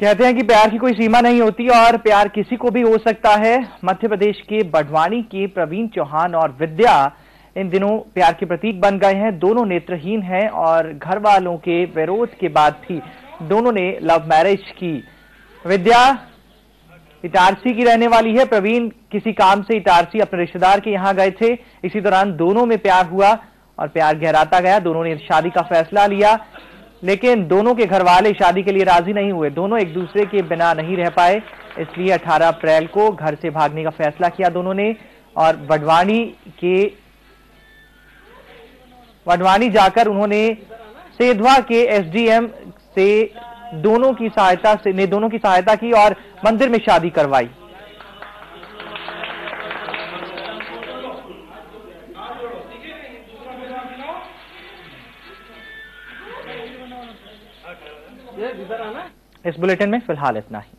कहते हैं कि प्यार की कोई सीमा नहीं होती और प्यार किसी को भी हो सकता है। मध्य प्रदेश के बडवानी के प्रवीण चौहान और विद्या इन दिनों प्यार के प्रतीक बन गए हैं। दोनों नेत्रहीन हैं और घर वालों के विरोध के बाद भी दोनों ने लव मैरिज की। विद्या इटारसी की रहने वाली है। प्रवीण किसी काम से इटारसी अपने रिश्तेदार के यहाँ गए थे। इसी दौरान दोनों में प्यार हुआ और प्यार गहराता गया। दोनों ने शादी का फैसला लिया। लेकिन दोनों के घर वाले शादी के लिए राज़ी नहीं हुए। दोनों एक दूसरे के बिना नहीं रह पाए। इसलिए 18 अप्रैल को घर से भागने का फैसला किया दोनों ने और वडवानी के वडवानी जाकर उन्होंने सेधवा के एसडीएम से दोनों की सहायता से ने दोनों की सहायता की और मंदिर में शादी करवाई। इस बुलेटिन में फ़िलहाल इतना ही।